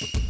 You